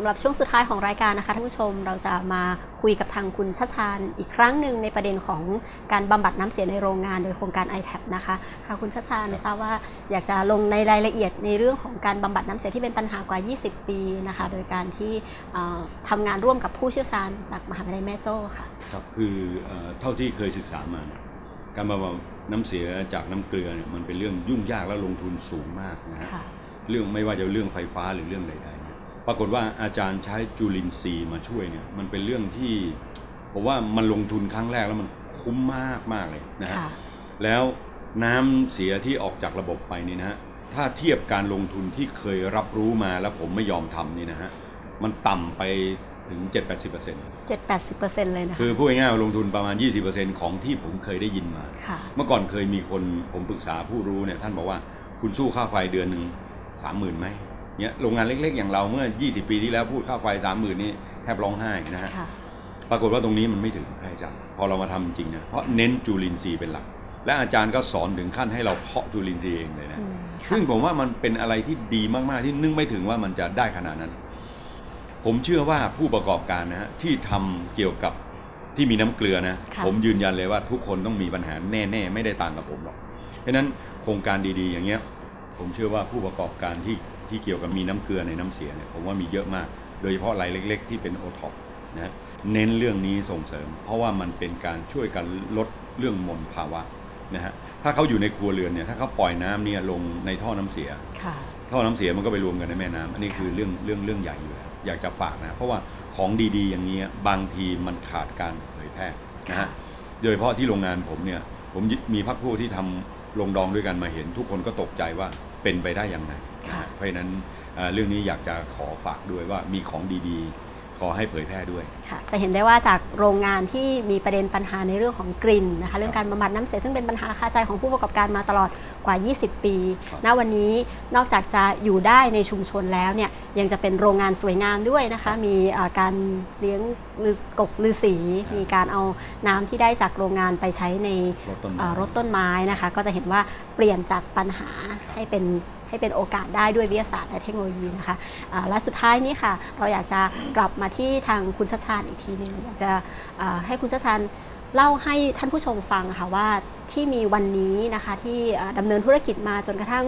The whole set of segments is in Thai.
ำหรับช่วงสุดท้ายของรายการนะคะท่านผู้ชมเราจะมาคุยกับทางคุณชัชชาญอีกครั้งหนึ่งในประเด็นของการบำบัดน้ำเสียในโรงงานโดยโครงการ ITAP นะคะค่ะคุณชัชชาญทราบว่าอยากจะลงในรายละเอียดในเรื่องของการบำบัดน้ำเสียที่เป็นปัญหากว่า 20 ปีนะคะโดยการที่เอ่อทำงานร่วมกับผู้เชี่ยวชาญจากมหาวิทยาลัยแม่โจ้ค่ะครับคือเอ่อเท่าที่เคยศึกษามาเนี่ยการบำบัดน้ำเสียจากน้ำเกลือเนี่ยมันเป็นเรื่องยุ่งยากและลงทุนสูงมากนะฮะค่ะเรื่องไม่ว่าจะเรื่องไฟฟ้าหรือเรื่องใดๆเนี่ย ปรากฏว่าอาจารย์ใช้จุลินทรีย์มาช่วยเนี่ยมันเป็นเรื่องที่ผมว่ามันลงทุนครั้งแรกแล้วมันคุ้มมากมากเลยนะฮะค่ะแล้วน้ำเสียที่ออกจากระบบไปนี่นะฮะถ้าเทียบการลงทุนที่เคยรับรู้มาแล้วผมไม่ยอมทำนี่นะฮะมันต่ำไปถึง 7-80% 7-80%เลยนะคะคือพูดง่ายๆว่าลงทุนประมาณ 20%ของที่ผมเคยได้ยินมาค่ะเมื่อก่อนเคยมีคนผมปรึกษาผู้รู้เนี่ยท่านบอกว่าคุณสู้ค่าไฟเดือนหนึ่งสามหมื่นไหม เนี่ยโรงงานเล็ก ๆ อย่างเราเมื่อ 20 ปีที่แล้วพูดค่าไฟสามหมื่นนี่แทบร้องไห้นะฮะค่ะปรากฏว่าตรงนี้มันไม่ถึงใครจ้ะพอเรามาทำจริงนะเพราะเน้นจุลินทรีย์เป็นหลัก และอาจารย์ก็สอนถึงขั้นให้เราเพาะจุลินทรีย์เองเลยนะอืมค่ะซึ่งผมว่ามันเป็นอะไรที่ดีมากๆที่นึกไม่ถึงว่ามันจะได้ขนาดนั้น ผมเชื่อว่าผู้ประกอบการนะฮะที่ทำเกี่ยวกับที่มีน้ำเกลือนะค่ะผมยืนยันเลยว่าทุกคนต้องมีปัญหาแน่ๆไม่ได้ต่างกับผมหรอกเพราะฉะนั้นโครงการดีๆ อย่างเงี้ย ผมเชื่อว่าผู้ประกอบการที่ ที่เกี่ยวกับมีน้ำเกลือในน้ำเสียเนี่ยผมว่ามีเยอะมาก โดยเฉพาะรายเล็ก ๆ ที่เป็นโอท็อปนะเน้นเรื่องนี้ส่งเสริม เพราะว่ามันเป็นการช่วยกันลดเรื่องมลภาวะนะฮะถ้าเขาอยู่ในครัวเรือนเนี่ยถ้าเขาปล่อยน้ำเนี่ยลงในท่อน้ำเสียค่ะท่อน้ำเสียมันก็ไปรวมกันในแม่น้ำอันนี้คือเรื่องเรื่องเรื่องใหญ่อยู่แล้วอยากจะฝากนะเพราะว่าของดีๆ อย่างเงี้ยบางทีมันขาดการเผยแพร่นะฮะโดยเฉพาะที่โรงงานผมเนี่ยผมมีพักผู้ที่ทำ ลงดองด้วยกันมาเห็น ทุกคนก็ตกใจว่าเป็นไปได้อย่างไรนะฮะเพราะฉะนั้นเอ่อเรื่องนี้อยากจะขอฝากด้วยว่ามีของดีๆ ขอให้เผยแพร่ด้วยค่ะจะเห็นได้ว่าจากโรงงานที่มีประเด็นปัญหาในเรื่องของกลิ่นนะคะเรื่องการบำบัดน้ำเสียซึ่งเป็นปัญหาคาใจของผู้ประกอบการมาตลอด กว่า 20 ปีครับณวันนี้นอกจากจะอยู่ได้ในชุมชนแล้วเนี่ยยังจะเป็นโรงงานสวยงามด้วยนะคะ มีเอ่อการเลี้ยงลือกกลือสีมีการเอาน้ำที่ได้จากโรงงานไปใช้ในรถต้นเอ่ไม้อรถต้นไม้นะคะ ก็จะเห็นว่าเปลี่ยนจากปัญหาให้เป็นให้เป็นโอกาสได้ด้วยวิทยาศาสตร์และเทคโนโลยีนะคะอ่าและสุดท้ายนี้ค่ะ เราอยากจะกลับมาที่ทางคุณชาชาญอีกทีหนึงอยากจะอ่าให้คุณชาชาญ เล่าให้ท่านผู้ชมฟังค่ะว่าที่มีวันนี้นะคะที่อ่าดำเนินธุรกิจมาจนกระทั่ง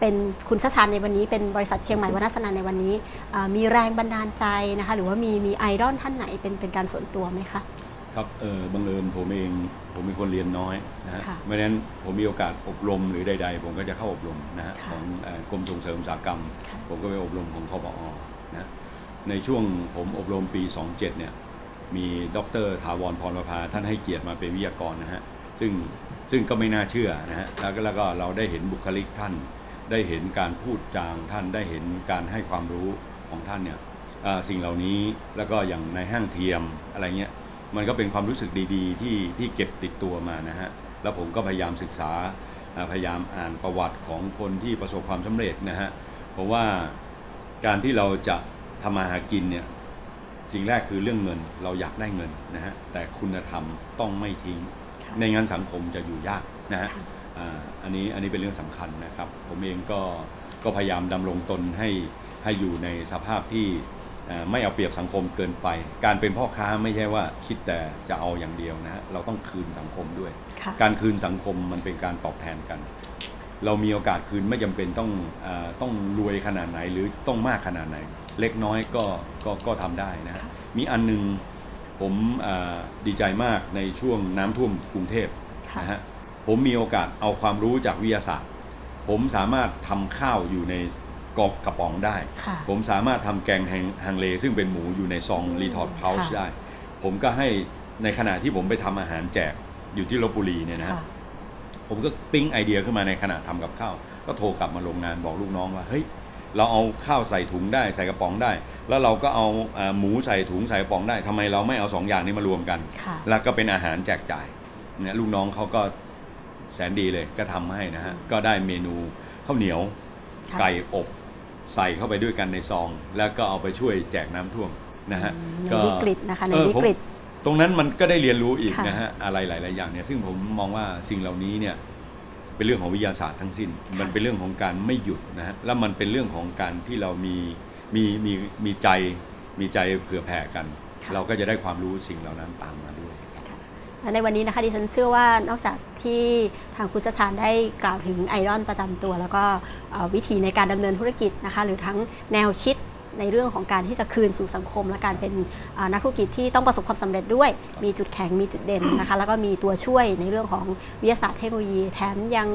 เป็นคุณชาชาญในวันนี้เป็นบริษัทเชียงใหม่วนาสนันในวันนี้อ่ามีแรงบันดาลใจนะคะหรือว่ามีมีไอดอลท่านไหนเป็นเป็นการส่วนตัวไหมคะครับเออบังเอิญผมเองผมเป็นคนเรียนน้อยนะฮะค่ะเพราะฉะนั้นผมมีโอกาสอบรมหรือใด ๆ ผมก็จะเข้าอบรมนะฮะค่ะของเอ่อกรมส่งเสริมอุตสาหกรรมค่ะผมก็ไปอบรมของคบอนะในช่วงผมอบรมปี 27เนี่ย มีดรถาวรพรประภาท่านให้เกียรติมาเป็นวิทยากรนะฮะซึ่งซึ่งก็ไม่น่าเชื่อนะฮะแล้วก็แล้วก็เราได้เห็นบุคลิกท่าน ได้เห็นการพูดจางท่านได้เห็นการให้ความรู้ของท่านเนี่ยสิ่งเหล่านี้แล้วก็อย่างในห้างเทียมอะไรเงี้ยมันก็เป็นความรู้สึกดีๆ ที่ที่เก็บติดตัวมานะฮะแล้วผมก็พยายามศึกษาอ่าพยายามอ่านประวัติของคนที่ประสบความสำเร็จนะฮะเพราะว่าการที่เราจะทำมาหากินเนี่ย สิ่งแรกคือเรื่องเงินเราอยากได้เงินนะฮะแต่คุณธรรมต้องไม่ทิ้งค่ะในงานสังคมจะอยู่ยากนะฮะค่ะอ่าอันนี้อันนี้เป็นเรื่องสำคัญนะครับ ผมเองก็ก็พยายามดำรงตนให้ให้อยู่ในสภาพที่อ่าไม่เอาเปรียบสังคมเกินไป การเป็นพ่อค้าไม่ใช่ว่าคิดแต่จะเอาอย่างเดียวนะฮะเราต้องคืนสังคมด้วยค่ะการคืนสังคมมันเป็นการตอบแทนกัน เรามีโอกาสคืนไม่จำเป็นต้องอาต้องรวยขนาดไหนหรือต้องมากขนาดไหน เล็กน้อยก็ก็ก็ทำได้นะฮะมีอันหนึงผมอ่าดีใจมากในช่วงน้ำท่วมกรุงเทพค่ะนะฮะผมมีโอกาสเอาความรู้จากวิทยาศาสตร์ ผมสามารถทำข้าวอยู่ในกอกกระป๋องได้ค่ะผมสามารถทำแกงฮังฮังเล ซึ่งเป็นหมูอยู่ในซองรีทอร์ดพาวช์ค่ะได้ ผมก็ให้ในขณะที่ผมไปทำอาหารแจกอยู่ที่ลบบุรีเนี่ยนะฮะค่ะ ผมก็ปิ๊งไอเดียขึ้นมาในขณะทำกับข้าว ก็โทรกลับมาโรงงานบอกลูกน้องว่า เฮ้ย เราเอาข้าวใส่ถุงได้ใส่กระป๋องได้ แล้วเราก็เอาอ่าหมูใส่ถุงใส่กระป๋องได้ทำไมเราไม่เอาสองอย่างนี้มารวมกันค่ะแล้วก็เป็นอาหารแจกจ่ายเนี่ยลูกน้องเขาก็แสนดีเลยก็ทำให้นะฮะ ก็ได้เมนูข้าวเหนียวค่ะไก่อบใส่เข้าไปด้วยกันในซอง แล้วก็เอาไปช่วยแจกน้ำท่วมนะฮะอืมในวิกฤตนะคะในเออวิผมกฤต ตรงนั้นมันก็ได้เรียนรู้อีกค่ะนะฮะอะไรหลาย ๆ อย่างเนี่ยซึ่งผมมองว่าสิ่งเหล่านี้เนี่ยเป็นเรื่องของวิทยาศาสตร์ทั้งสิ้น มันเป็นเรื่องของการไม่หยุดนะฮะแล้วมันเป็นเรื่องของการที่เรามีมีมีมีใจมีใจเผื่อแผ่กันค่ะเราก็จะได้ความรู้สิ่งเหล่านั้นตามมาด้วยและในวันนี้นะคะดิฉันเชื่อว่านอกจากที่ทางคุณชชาญได้กล่าวถึงไอรอนประจำตัว แล้วก็เอ่อวิธีในการดำเนินธุรกิจนะคะ หรือทั้งแนวคิด ในเรื่องของการที่จะคืนสู่สังคม และการเป็นอ่านักธุรกิจที่ต้องประสบความสำเร็จด้วย มีจุดแข็งมีจุดเด่นนะคะแล้วก็มีตัวช่วยในเรื่องของวิทยาศาสตร์เทคโนโลยีแถมยัง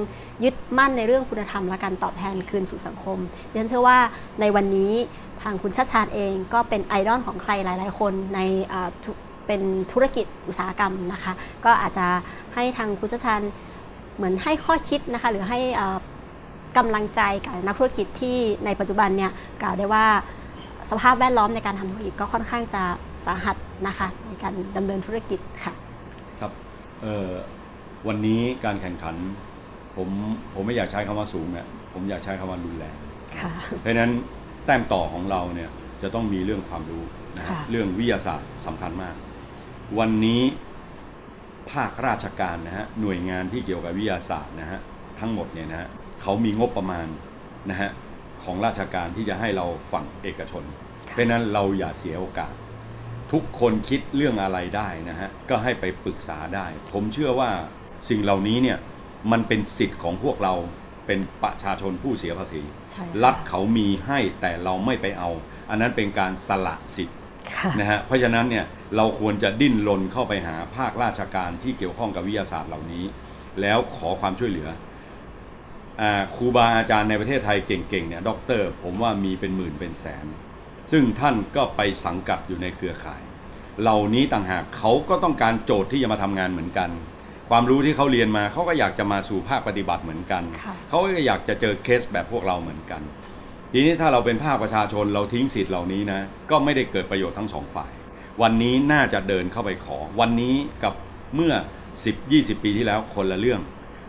ยึดมั่นในเรื่องคุณธรรม และการตอบแทนคืนสู่สังคมดิฉันเชื่อว่าในวันนี้ทางคุณชัดชาญเองก็เป็นไอดอลของใครหลาย ๆ คนในอ่าทุกเป็นธุรกิจอุตสาหกรรมนะคะ ก็อาจจะให้ทางคุณชชาญเหมือนให้ข้อคิดนะคะหรือให้เอ่อกำลังใจกับนักธุรกิจที่ในปัจจุบันเนี่ยกล่าวได้ว่า สภาพแวดล้อมในการทำธุรกิจก็ค่อนข้างจะสาหัสนะคะ ในการดำเนินธุรกิจค่ะ ครับเอ่อวันนี้การแข่งขัน ผมผมไม่อยากใช้คำว่าสูงเนี่ยผมอยากใช้คำว่ารุนแรงค่ะเพราะฉะนั้นแต้มต่อของเราเนี่ยจะต้องมีเรื่องความรู้นะฮะค่ะเรื่องวิทยาศาสตร์สำคัญมาก วันนี้ภาคราชการนะฮะหน่วยงานที่เกี่ยวกับวิทยาศาสตร์นะฮะทั้งหมดเนี่ยนะฮะเขามีงบประมาณนะฮะ ของราชการที่จะให้เราฝั่งเอกชน เพราะฉะนั้นเราอย่าเสียโอกาส ทุกคนคิดเรื่องอะไรได้นะฮะ ก็ให้ไปปรึกษาได้ ผมเชื่อว่าสิ่งเหล่านี้เนี่ยมันเป็นสิทธิ์ของพวกเราเป็นประชาชนผู้เสียภาษีใช่ค่ะรัฐเขามีให้แต่เราไม่ไปเอา อันนั้นเป็นการสละสิทธิ์ค่ะนะฮะเพราะฉะนั้นเนี่ยเราควรจะดิ้นรนเข้าไปหาภาคราชการที่เกี่ยวข้องกับวิทยาศาสตร์เหล่านี้ แล้วขอความช่วยเหลืออา ครูบาอาจารย์ในประเทศไทยเก่งๆเนี่ยด็อกเตอร์ผมว่ามีเป็นหมื่นเป็นแสน ซึ่งท่านก็ไปสังกัดอยู่ในเครือข่าย เหล่านี้ต่างหากเขาก็ต้องการโจทย์ที่จะมาทำงานเหมือนกัน ความรู้ที่เขาเรียนมาเขาก็อยากจะมาสู่ภาคปฏิบัติเหมือนกันค่ะเขาก็อยากจะเจอเคสแบบพวกเราเหมือนกัน ทีนี้ถ้าเราเป็นภาคประชาชนเราทิ้งสิทธิ์เหล่านี้นะก็ไม่ได้เกิดประโยชน์ทั้งสองฝ่าย วันนี้น่าจะเดินเข้าไปขอ วันนี้กับเมื่อ 10-20 ปีที่แล้วคนละเรื่อง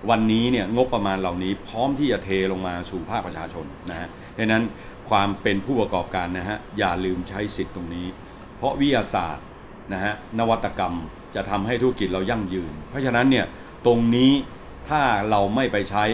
วันนี้เนี่ยงบประมาณเหล่านี้พร้อมที่จะเทลงมาสู่ภาคประชาชนนะฮะดังนั้นความเป็นผู้ประกอบการนะฮะอย่าลืมใช้สิทธิ์ตรงนี้ เพราะวิทยาศาสตร์นะฮะนวัตกรรมจะทำให้ธุรกิจเรายั่งยืน เพราะฉะนั้นเนี่ยตรงนี้ถ้าเราไม่ไปใช้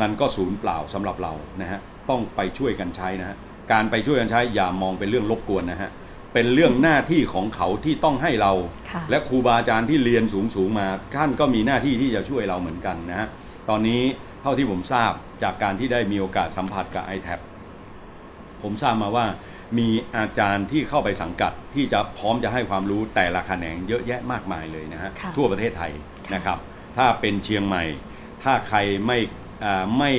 มันก็ศูนย์เปล่าสำหรับเรานะฮะต้องไปช่วยกันใช้นะฮะการไปช่วยกันใช้อย่ามองเป็นเรื่องรบกวนนะฮะ เป็นเรื่องหน้าที่ของเขาที่ต้องให้เราค่ะและครูบาอาจารย์ที่เรียนสูงสูงๆมาท่านก็มีหน้าที่ที่จะช่วยเราเหมือนกันนะฮะตอนนี้เท่าที่ผมทราบจากการที่ได้มีโอกาสสัมผัสกับ i t a b ผมทราบมาว่ามีอาจารย์ที่เข้าไปสังกัดที่จะพร้อมจะให้ความรู้แต่ละแขนงเยอะแยะมากมายเลยนะฮะค่ะทั่วประเทศไทยนะครับ ถ้าเป็นเชียงใหม่ ถ้าใครไม่อ่า ไม่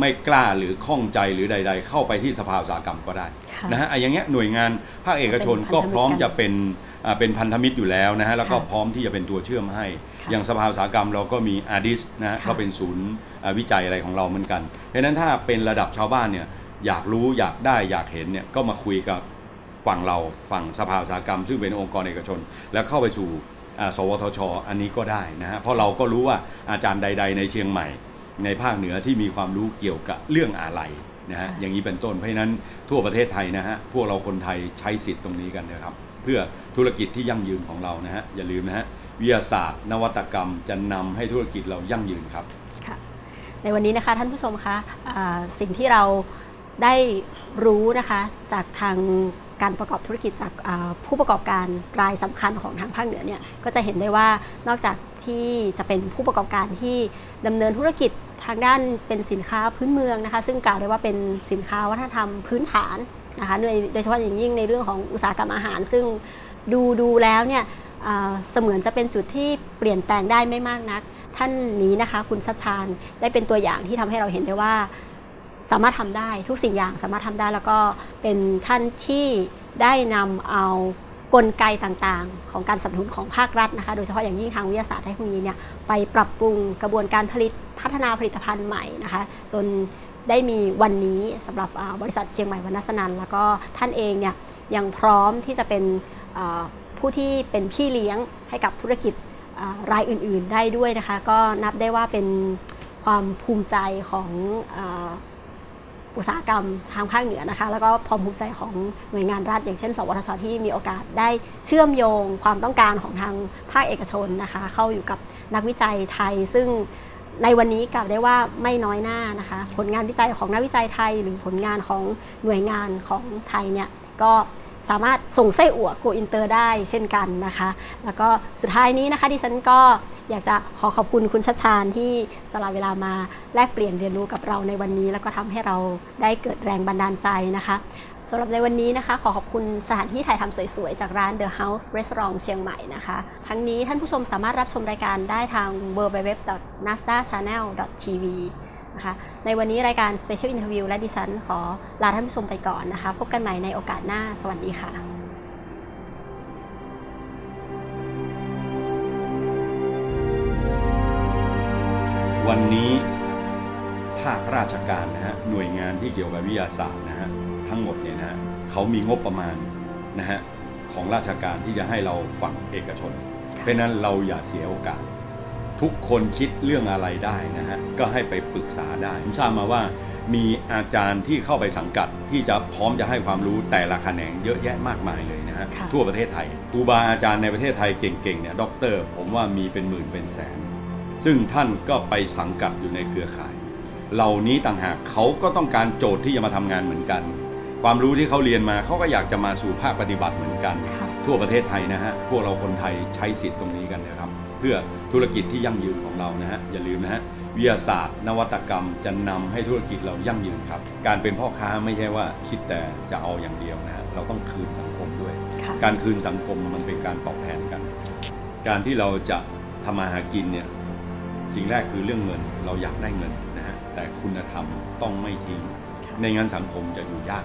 ไม่กล้าหรือข้องใจหรือใด ๆ เข้าไปที่สภาอุตสาหกรรมก็ได้ค่ะนะฮะอะอย่างเงี้ยหน่วยงานภาคเอกชนก็พร้อมจะเป็นอ่าเป็นพันธมิตรอยู่แล้วนะฮะแล้วก็ค่ะพร้อมที่จะเป็นตัวเชื่อมให้ค่ะอย่างสภาอุตสาหกรรมเราก็มีอาดิสนะฮะค่ะก็เป็นศูนย์อ่าวิจัยอะไรของเราเหมือนกันเพราะฉะนั้นถ้าเป็นระดับชาวบ้านเนี่ยอยากรู้อยากได้อยากเห็นเนี่ยก็มาคุยกับฝั่งเราฝั่งสภาอุตสาหกรรม ซึ่งเป็นองค์กรเอกชน แล้วเข้าไปสู่อ่าสวทช อันนี้ก็ได้นะฮะเพราะเราก็รู้ว่าอาจารย์ใด ๆ ในเชียงใหม่ ในภาคเหนือที่มีความรู้เกี่ยวกับเรื่องอะไรนะฮะค่ะอย่างนี้เป็นต้นเพราะฉะนั้นทั่วประเทศไทยนะฮะพวกเราคนไทยใช้สิทธิ์ตรงนี้กันนะครับ เพื่อธุรกิจที่ยั่งยืนของเรานะฮะอย่าลืมนะฮะวิทยาศาสตร์ นวัตกรรมจะนำให้ธุรกิจเรายั่งยืนครับค่ะในวันนี้นะคะท่านผู้ชมคะอ่าสิ่งที่เราได้รู้นะคะจากทางการประกอบธุรกิจจากอ่าผู้ประกอบการรายสำคัญของทางภาคเหนือเนี่ยก็จะเห็นได้ว่านอกจากที่จะเป็นผู้ประกอบการที่ดำเนินธุรกิจ ทางด้านเป็นสินค้าพื้นเมืองนะคะ ซึ่งกล่าวได้ว่าเป็นสินค้าวัฒนธรรมพื้นฐานนะคะโดยเฉพาะอย่างยิ่งในเรื่องของอุตสาหกรรมอาหาร ซึ่งดูดูแล้วเนี่ยเสมือนจะเป็นจุดที่เปลี่ยนแปลงได้ไม่มากนัก ท่านนี้นะคะ คุณชัดชาญได้เป็นตัวอย่างที่ทำให้เราเห็นได้ว่า สามารถทำได้ทุกสิ่งอย่างสามารถทำได้แล้วก็เป็นท่านที่ได้นำเอา กลไกต่างๆ ของการสนับสนุนของภาครัฐนะคะ โดยเฉพาะอย่างยิ่งทางวิทยาศาสตร์เทคโนโลยีเนี่ยไปปรับปรุงกระบวนการผลิตพัฒนาผลิตภัณฑ์ใหม่นะคะ จนได้มีวันนี้สำหรับบริษัทเชียงใหม่วรรณสนันแล้วก็ท่านเองเนี่ยยังพร้อมที่จะเป็นผู้ที่เป็นพี่เลี้ยงให้กับธุรกิจรายอื่น ๆ ได้ด้วยนะคะ ก็นับได้ว่าเป็นความภูมิใจของ อุตสาหกรรมทางภาคเหนือนะคะแล้วก็ความภูมิใจของหน่วยงานรัฐ อย่างเช่น สวทชที่มีโอกาสได้เชื่อมโยงความต้องการของทางภาคเอกชนนะคะเข้าอยู่กับนักวิจัยไทย ซึ่งในวันนี้กล่าวได้ว่าไม่น้อยหน้านะคะผลงานวิจัยของนักวิจัยไทย หรือผลงานของหน่วยงานของไทยเนี่ยก็ สามารถส่งไส้อั่วโกอินเตอร์ได้เช่นกันนะคะ แล้วก็สุดท้ายนี้นะคะดิฉันก็อยากจะขอขอบคุณคุณชัชชาญที่สละเวลามาแลกเปลี่ยนเรียนรู้กับเราในวันนี้ แล้วก็ทำให้เราได้เกิดแรงบันดาลใจนะคะสำหรับในวันนี้นะคะ ขอขอบคุณสถานที่ถ่ายทำสวยๆ จากร้าน The House Restaurant เชียงใหม่นะคะ ทั้งนี้ท่านผู้ชมสามารถรับชมรายการได้ทาง w w w n a s d a c h a n n e l t v นะคะในวันนี้รายการ Special Interview และดิฉันขอลาท่านผู้ชมไปก่อนนะคะ พบกันใหม่ในโอกาสหน้า สวัสดีค่ะวันนี้ภาคราชการนะฮะหน่วยงานที่เกี่ยวกับวิทยาศาสตร์นะฮะทั้งหมดเนี่ยนะฮะเขามีงบประมาณนะฮะของราชการที่จะให้เราฝั่งเอกชนเพราะฉะนั้นเราอย่าเสียโอกาส ทุกคนคิดเรื่องอะไรได้นะฮะก็ให้ไปปรึกษาได้ผมทราบมาว่ามีอาจารย์ที่เข้าไปสังกัด ที่จะพร้อมจะให้ความรู้แต่ละแขนงเยอะแยะมากมายเลยนะฮะค่ะ ทั่วประเทศไทยครูบาอาจารย์ในประเทศไทยเก่งๆเนี่ยด็อกเตอร์ ผมว่ามีเป็นหมื่นเป็นแสน ซึ่งท่านก็ไปสังกัดอยู่ในเครือข่าย เหล่านี้ต่างหากเขาก็ต้องการโจทย์ที่จะมาทำงานเหมือนกัน ความรู้ที่เขาเรียนมาเขาก็อยากจะมาสู่ภาคปฏิบัติเหมือนกัน ค่ะ ทั่วประเทศไทยนะฮะ พวกเราคนไทยใช้สิทธิ์ตรงนี้กันนะครับ เพื่อ ธุรกิจที่ยั่งยืนของเรานะฮะอย่าลืมนะฮะวิทยาศาสตร์ นวัตกรรมจะนำให้ธุรกิจเรายั่งยืนครับ การเป็นพ่อค้าไม่ใช่ว่าคิดแต่จะเอาอย่างเดียวนะฮะเราต้องคืนสังคมด้วยค่ะการคืนสังคมมันเป็นการตอบแทนกัน การที่เราจะทำมาหากินเนี่ยสิ่งแรกคือเรื่องเงินเราอยากได้เงินนะฮะแต่คุณธรรมต้องไม่ทิ้ง ในงานสังคมจะอยู่ยาก